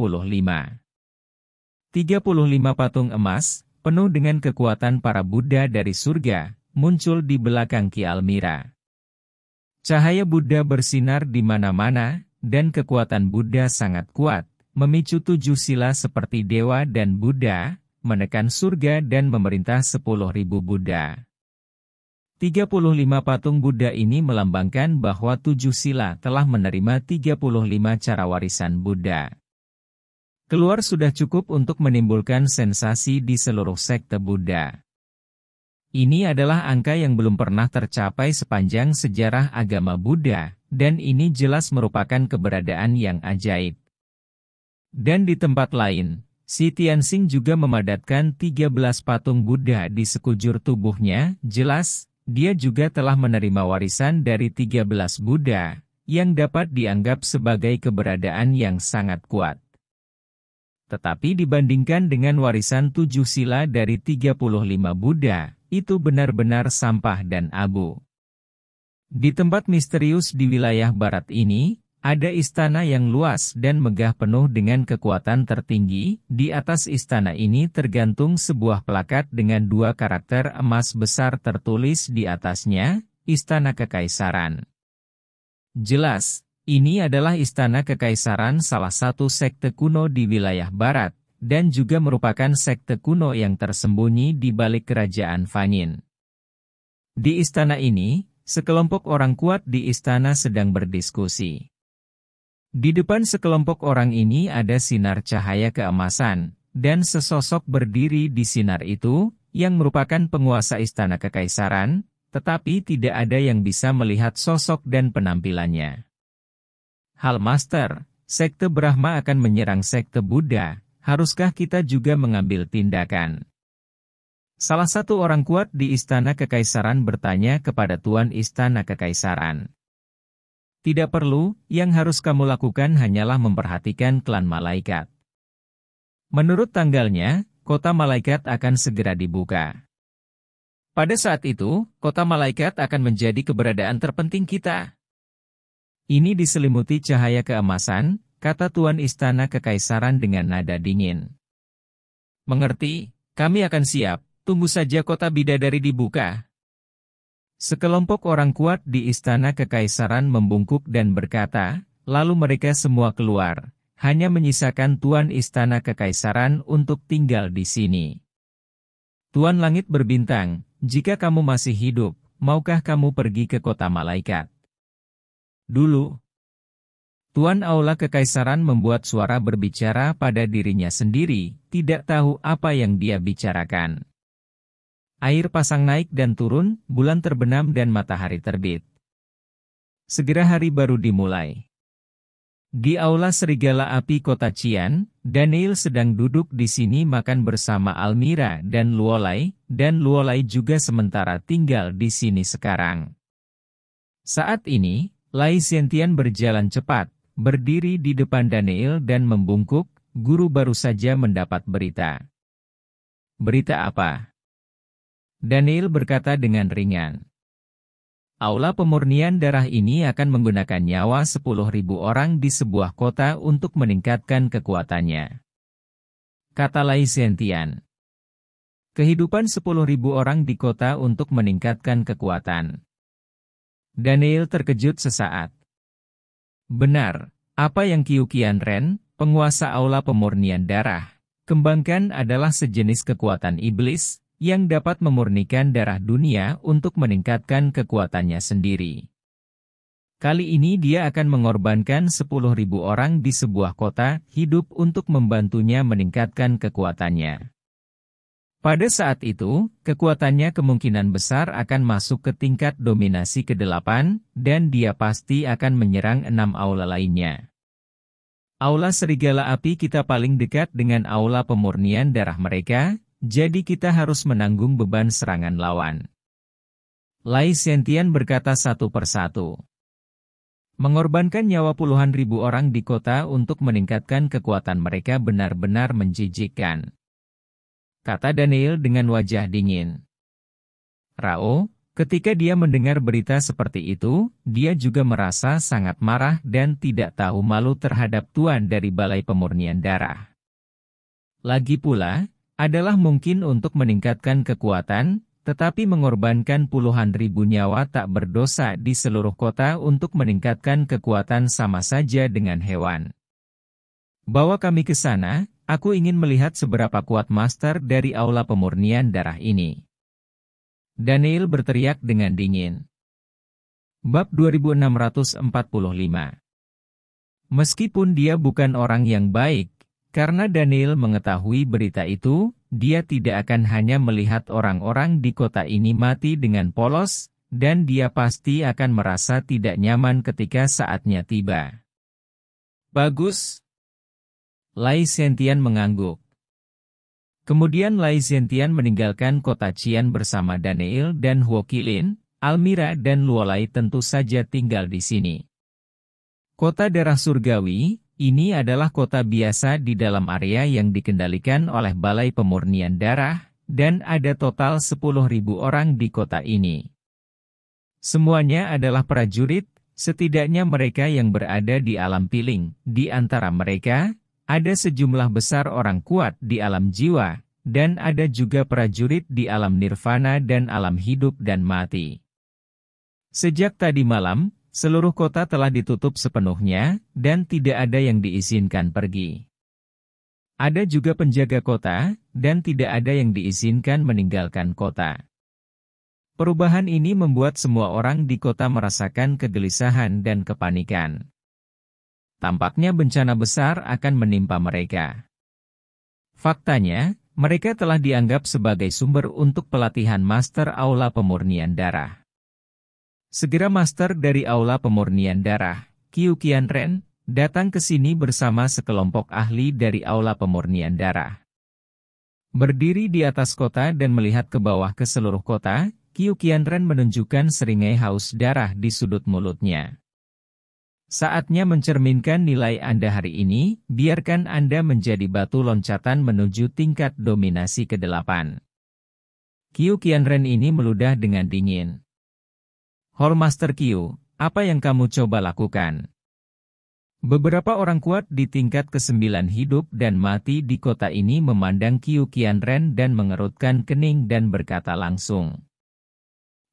35 patung emas, penuh dengan kekuatan para Buddha dari surga, muncul di belakang Ki Almira. Cahaya Buddha bersinar di mana-mana, dan kekuatan Buddha sangat kuat, memicu tujuh sila seperti Dewa dan Buddha, menekan surga dan memerintah sepuluh ribu Buddha. 35 patung Buddha ini melambangkan bahwa tujuh sila telah menerima 35 cara warisan Buddha. Keluar sudah cukup untuk menimbulkan sensasi di seluruh sekte Buddha. Ini adalah angka yang belum pernah tercapai sepanjang sejarah agama Buddha, dan ini jelas merupakan keberadaan yang ajaib. Dan di tempat lain, Si Tianxing juga memadatkan 13 patung Buddha di sekujur tubuhnya, jelas, dia juga telah menerima warisan dari 13 Buddha, yang dapat dianggap sebagai keberadaan yang sangat kuat. Tetapi dibandingkan dengan warisan tujuh sila dari 35 Buddha, itu benar-benar sampah dan abu. Di tempat misterius di wilayah barat ini, ada istana yang luas dan megah penuh dengan kekuatan tertinggi. Di atas istana ini tergantung sebuah plakat dengan dua karakter emas besar tertulis di atasnya, Istana Kekaisaran. Jelas, ini adalah istana kekaisaran salah satu sekte kuno di wilayah barat, dan juga merupakan sekte kuno yang tersembunyi di balik kerajaan Fanin. Di istana ini, sekelompok orang kuat di istana sedang berdiskusi. Di depan sekelompok orang ini ada sinar cahaya keemasan, dan sesosok berdiri di sinar itu, yang merupakan penguasa istana kekaisaran, tetapi tidak ada yang bisa melihat sosok dan penampilannya. Hal Master, sekte Brahma akan menyerang sekte Buddha, haruskah kita juga mengambil tindakan? Salah satu orang kuat di Istana Kekaisaran bertanya kepada Tuan Istana Kekaisaran. Tidak perlu, yang harus kamu lakukan hanyalah memperhatikan klan malaikat. Menurut tanggalnya, kota malaikat akan segera dibuka. Pada saat itu, kota malaikat akan menjadi keberadaan terpenting kita. Ini diselimuti cahaya keemasan, kata Tuan Istana Kekaisaran dengan nada dingin. Mengerti, kami akan siap, tunggu saja kota bidadari dibuka. Sekelompok orang kuat di Istana Kekaisaran membungkuk dan berkata, lalu mereka semua keluar, hanya menyisakan Tuan Istana Kekaisaran untuk tinggal di sini. Tuan Langit berbintang, jika kamu masih hidup, maukah kamu pergi ke kota malaikat? Dulu, Tuan Aula Kekaisaran membuat suara berbicara pada dirinya sendiri, tidak tahu apa yang dia bicarakan. Air pasang naik dan turun, bulan terbenam dan matahari terbit. Segera hari baru dimulai. Di aula Serigala Api Kota Cian, Daniel sedang duduk di sini makan bersama Almira dan Luolai, dan Luolai juga sementara tinggal di sini sekarang. Saat ini, Lai Sentian berjalan cepat, berdiri di depan Daniel dan membungkuk, guru baru saja mendapat berita. Berita apa? Daniel berkata dengan ringan. Aula pemurnian darah ini akan menggunakan nyawa 10.000 orang di sebuah kota untuk meningkatkan kekuatannya. Kata Lai Sentian. Kehidupan 10.000 orang di kota untuk meningkatkan kekuatan. Daniel terkejut sesaat. Benar, apa yang Kiu Kian Ren, penguasa aula pemurnian darah, kembangkan adalah sejenis kekuatan iblis, yang dapat memurnikan darah dunia untuk meningkatkan kekuatannya sendiri. Kali ini dia akan mengorbankan 10.000 orang di sebuah kota hidup untuk membantunya meningkatkan kekuatannya. Pada saat itu, kekuatannya kemungkinan besar akan masuk ke tingkat dominasi ke-8, dan dia pasti akan menyerang enam aula lainnya. Aula serigala api kita paling dekat dengan aula pemurnian darah mereka, jadi kita harus menanggung beban serangan lawan. Lai Sentian berkata satu persatu. Mengorbankan nyawa puluhan ribu orang di kota untuk meningkatkan kekuatan mereka benar-benar menjijikkan kata Daniel dengan wajah dingin. Rao, ketika dia mendengar berita seperti itu, dia juga merasa sangat marah dan tidak tahu malu terhadap tuan dari Balai Pemurnian Darah. Lagi pula, adalah mungkin untuk meningkatkan kekuatan, tetapi mengorbankan puluhan ribu nyawa tak berdosa di seluruh kota untuk meningkatkan kekuatan sama saja dengan hewan. Bawa kami ke sana, aku ingin melihat seberapa kuat master dari aula pemurnian darah ini. Daniel berteriak dengan dingin. Bab 2645 Meskipun dia bukan orang yang baik, karena Daniel mengetahui berita itu, dia tidak akan hanya melihat orang-orang di kota ini mati dengan polos, dan dia pasti akan merasa tidak nyaman ketika saatnya tiba. Bagus. Lai Sentian mengangguk. Kemudian Lai Sentian meninggalkan kota Cian bersama Daniel dan Huo Qilin, Almira dan Luolai tentu saja tinggal di sini. Kota darah surgawi, ini adalah kota biasa di dalam area yang dikendalikan oleh Balai Pemurnian Darah, dan ada total 10.000 orang di kota ini. Semuanya adalah prajurit, setidaknya mereka yang berada di alam piling. Di antara mereka, ada sejumlah besar orang kuat di alam jiwa, dan ada juga prajurit di alam nirvana dan alam hidup dan mati. Sejak tadi malam, seluruh kota telah ditutup sepenuhnya, dan tidak ada yang diizinkan pergi. Ada juga penjaga kota, dan tidak ada yang diizinkan meninggalkan kota. Perubahan ini membuat semua orang di kota merasakan kegelisahan dan kepanikan. Tampaknya bencana besar akan menimpa mereka. Faktanya, mereka telah dianggap sebagai sumber untuk pelatihan master aula pemurnian darah. Segera master dari Aula Pemurnian Darah, Kiu Kian Ren, datang ke sini bersama sekelompok ahli dari Aula Pemurnian Darah. Berdiri di atas kota dan melihat ke bawah ke seluruh kota, Kiu Kian Ren menunjukkan seringai haus darah di sudut mulutnya. Saatnya mencerminkan nilai Anda hari ini, biarkan Anda menjadi batu loncatan menuju tingkat dominasi ke-8. Kiu Kian Ren ini meludah dengan dingin. Hallmaster Q, apa yang kamu coba lakukan? Beberapa orang kuat di tingkat kesembilan hidup dan mati di kota ini memandang Qiu Qianren dan mengerutkan kening dan berkata langsung.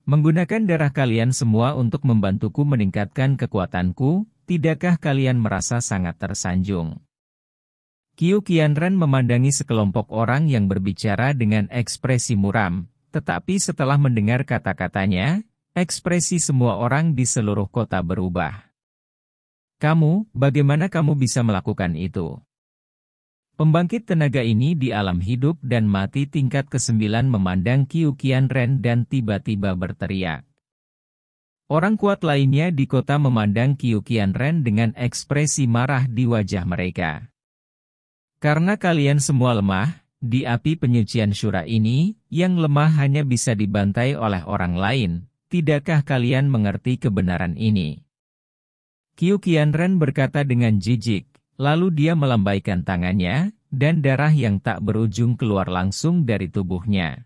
Menggunakan darah kalian semua untuk membantuku meningkatkan kekuatanku, tidakkah kalian merasa sangat tersanjung? Qiu Qianren memandangi sekelompok orang yang berbicara dengan ekspresi muram, tetapi setelah mendengar kata-katanya, Ekspresi semua orang di seluruh kota berubah. Kamu, bagaimana kamu bisa melakukan itu? Pembangkit tenaga ini di alam hidup dan mati tingkat kesembilan memandang Kiu Kian Ren dan tiba-tiba berteriak. Orang kuat lainnya di kota memandang Kiu Kian Ren dengan ekspresi marah di wajah mereka. Karena kalian semua lemah, di api penyucian syura ini, yang lemah hanya bisa dibantai oleh orang lain, Tidakkah kalian mengerti kebenaran ini? Kiu Qianren berkata dengan jijik, lalu dia melambaikan tangannya, dan darah yang tak berujung keluar langsung dari tubuhnya.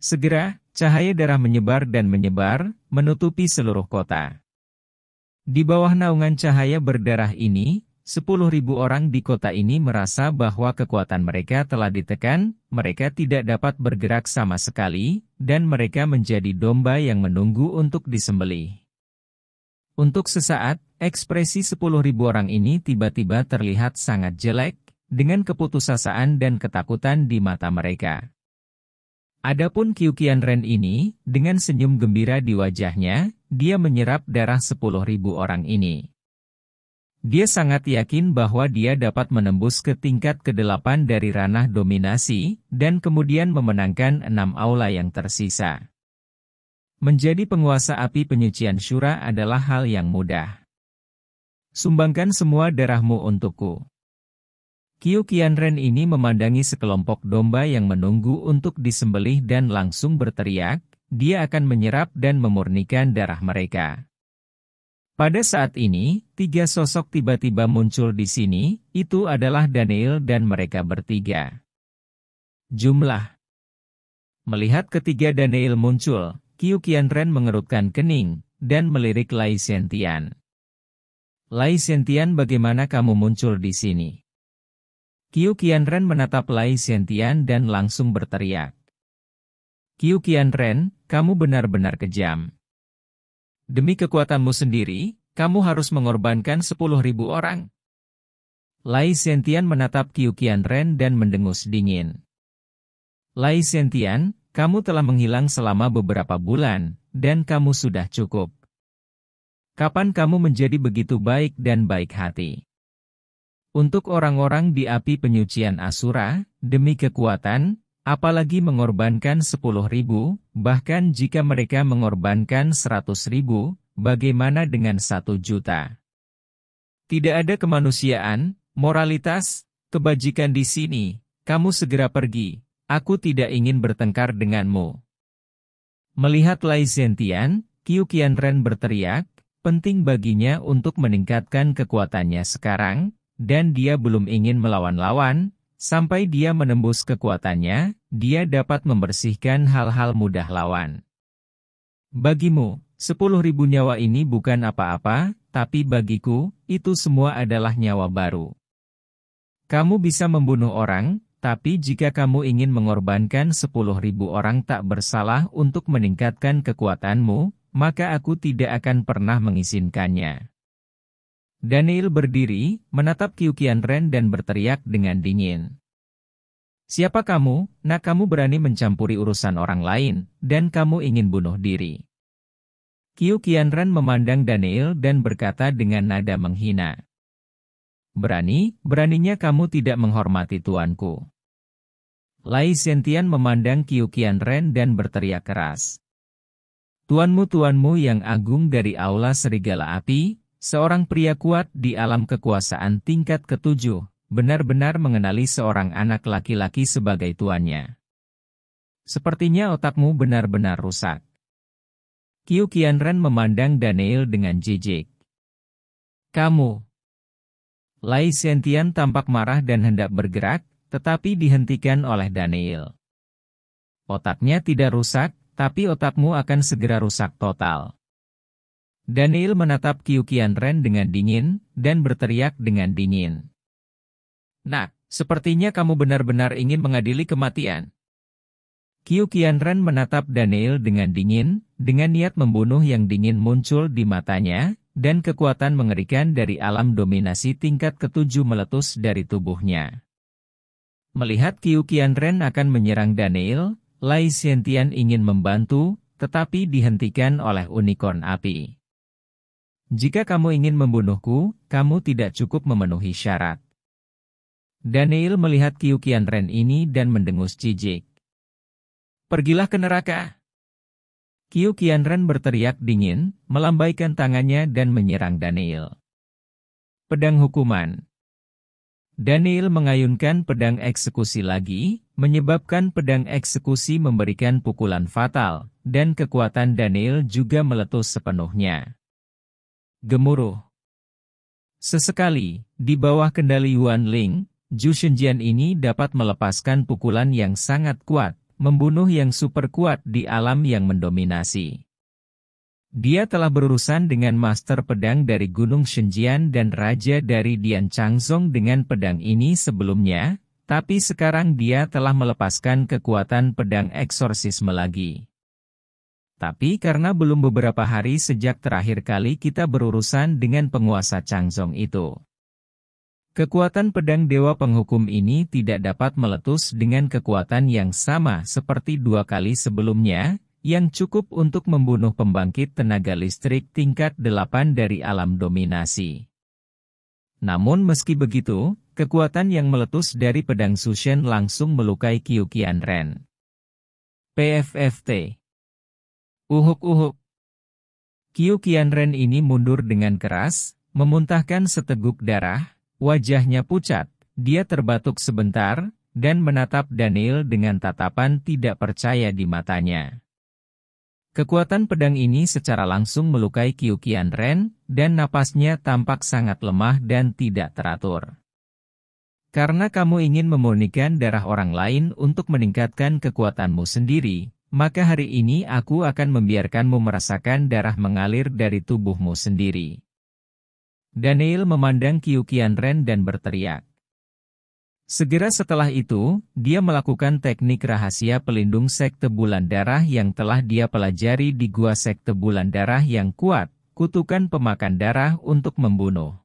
Segera, cahaya darah menyebar dan menyebar, menutupi seluruh kota. Di bawah naungan cahaya berdarah ini, ribu orang di kota ini merasa bahwa kekuatan mereka telah ditekan, mereka tidak dapat bergerak sama sekali, dan mereka menjadi domba yang menunggu untuk disembelih. Untuk sesaat, ekspresi sepuluh ribu orang ini tiba-tiba terlihat sangat jelek, dengan keputusasaan dan ketakutan di mata mereka. Adapun Kiukian Ren ini, dengan senyum gembira di wajahnya, dia menyerap darah sepuluh ribu orang ini. Dia sangat yakin bahwa dia dapat menembus ke tingkat ke-8 dari ranah dominasi, dan kemudian memenangkan enam aula yang tersisa. Menjadi penguasa api penyucian syura adalah hal yang mudah. Sumbangkan semua darahmu untukku. Kiu Qianren ini memandangi sekelompok domba yang menunggu untuk disembelih dan langsung berteriak, dia akan menyerap dan memurnikan darah mereka. Pada saat ini, tiga sosok tiba-tiba muncul di sini, itu adalah Daniel dan mereka bertiga. Jumlah Melihat ketiga Daniel muncul, Kiu Qianren mengerutkan kening, dan melirik Lai Sentian. Lai Sentian bagaimana kamu muncul di sini? Kiu Qianren menatap Lai Sentian dan langsung berteriak. Kiu Qianren, kamu benar-benar kejam. Demi kekuatanmu sendiri, kamu harus mengorbankan 10.000 orang. Lai Sentian menatap Kiu Qianren dan mendengus dingin. Lai Sentian, kamu telah menghilang selama beberapa bulan, dan kamu sudah cukup. Kapan kamu menjadi begitu baik dan baik hati? Untuk orang-orang di api penyucian Asura, demi kekuatan, apalagi mengorbankan sepuluh ribu, bahkan jika mereka mengorbankan seratus ribu, bagaimana dengan satu juta? Tidak ada kemanusiaan, moralitas, kebajikan di sini, kamu segera pergi, aku tidak ingin bertengkar denganmu. Melihat Lai Zentian, Kiu Qianren berteriak, penting baginya untuk meningkatkan kekuatannya sekarang, dan dia belum ingin melawan-lawan, sampai dia menembus kekuatannya, dia dapat membersihkan hal-hal mudah lawan. Bagimu, sepuluh ribu nyawa ini bukan apa-apa, tapi bagiku, itu semua adalah nyawa baru. Kamu bisa membunuh orang, tapi jika kamu ingin mengorbankan sepuluh ribu orang tak bersalah untuk meningkatkan kekuatanmu, maka aku tidak akan pernah mengizinkannya. Daniel berdiri, menatap Kiu Ren dan berteriak dengan dingin. Siapa kamu, nak kamu berani mencampuri urusan orang lain, dan kamu ingin bunuh diri. Kiu Ren memandang Daniel dan berkata dengan nada menghina. Berani, beraninya kamu tidak menghormati tuanku. Lai Sentian memandang Kiu Ren dan berteriak keras. Tuanmu-tuanmu yang agung dari Aula Serigala Api, seorang pria kuat di alam kekuasaan tingkat ketujuh, benar-benar mengenali seorang anak laki-laki sebagai tuannya. Sepertinya otakmu benar-benar rusak. Kiu Qianren memandang Daniel dengan jijik. Kamu. Lai Sentian tampak marah dan hendak bergerak, tetapi dihentikan oleh Daniel. Otaknya tidak rusak, tapi otakmu akan segera rusak total. Daniel menatap Kiu Ren dengan dingin, dan berteriak dengan dingin. Nah, sepertinya kamu benar-benar ingin mengadili kematian. Kiu Ren menatap Daniel dengan dingin, dengan niat membunuh yang dingin muncul di matanya, dan kekuatan mengerikan dari alam dominasi tingkat ketujuh meletus dari tubuhnya. Melihat Kiu Ren akan menyerang Daniel, Lai Xiantian ingin membantu, tetapi dihentikan oleh unicorn api. Jika kamu ingin membunuhku, kamu tidak cukup memenuhi syarat. Daniel melihat Kiu Ren ini dan mendengus jijik. Pergilah ke neraka. Kiu Ren berteriak dingin, melambaikan tangannya dan menyerang Daniel. Pedang hukuman. Daniel mengayunkan pedang eksekusi lagi, menyebabkan pedang eksekusi memberikan pukulan fatal, dan kekuatan Daniel juga meletus sepenuhnya. Gemuruh Sesekali, di bawah kendali Yuan Ling, Zhu Shenjian ini dapat melepaskan pukulan yang sangat kuat, membunuh yang super kuat di alam yang mendominasi. Dia telah berurusan dengan master pedang dari Gunung Shenjian dan raja dari Dian Changzong dengan pedang ini sebelumnya, tapi sekarang dia telah melepaskan kekuatan pedang eksorsisme lagi. Tapi karena belum beberapa hari sejak terakhir kali kita berurusan dengan penguasa Changzong itu. Kekuatan pedang Dewa Penghukum ini tidak dapat meletus dengan kekuatan yang sama seperti dua kali sebelumnya, yang cukup untuk membunuh pembangkit tenaga listrik tingkat 8 dari alam dominasi. Namun meski begitu, kekuatan yang meletus dari pedang Sushen langsung melukai Kiu Ren. PFFT Uhuk-uhuk Kiu Ren ini mundur dengan keras, memuntahkan seteguk darah, wajahnya pucat, dia terbatuk sebentar, dan menatap Daniel dengan tatapan tidak percaya di matanya. Kekuatan pedang ini secara langsung melukai Kiu Ren, dan napasnya tampak sangat lemah dan tidak teratur. Karena kamu ingin memurnikan darah orang lain untuk meningkatkan kekuatanmu sendiri, maka hari ini aku akan membiarkanmu merasakan darah mengalir dari tubuhmu sendiri. Daniel memandang Kiu Ren dan berteriak. Segera setelah itu, dia melakukan teknik rahasia pelindung sekte bulan darah yang telah dia pelajari di gua sekte bulan darah yang kuat, kutukan pemakan darah untuk membunuh.